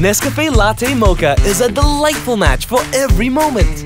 Nescafe Latte Mocha is a delightful match for every moment.